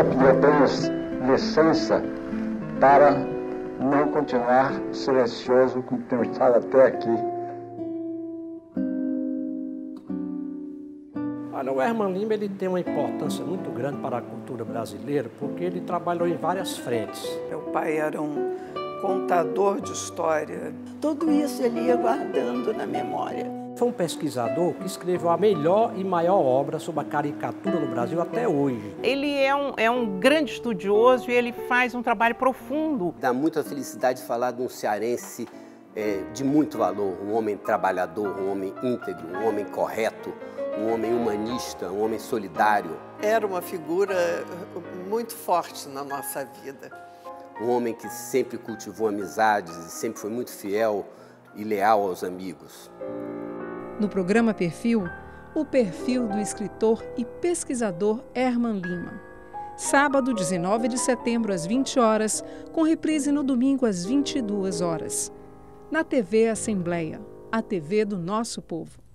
Eu tenho licença para não continuar silencioso como tenho estado até aqui. Olha, o Herman Lima ele tem uma importância muito grande para a cultura brasileira porque ele trabalhou em várias frentes. Meu pai era um contador de história. Tudo isso ele ia guardando na memória. Foi um pesquisador que escreveu a melhor e maior obra sobre a caricatura no Brasil até hoje. Ele é um, é um grande estudioso e ele faz um trabalho profundo. Dá muita felicidade falar de um cearense é, de muito valor, um homem trabalhador, um homem íntegro, um homem correto, um homem humanista, um homem solidário. Era uma figura muito forte na nossa vida. Um homem que sempre cultivou amizades e sempre foi muito fiel e leal aos amigos. No programa Perfil, o perfil do escritor e pesquisador Herman Lima. Sábado, 19 de setembro, às 20 horas, com reprise no domingo às 22 horas. Na TV Assembleia, a TV do nosso povo.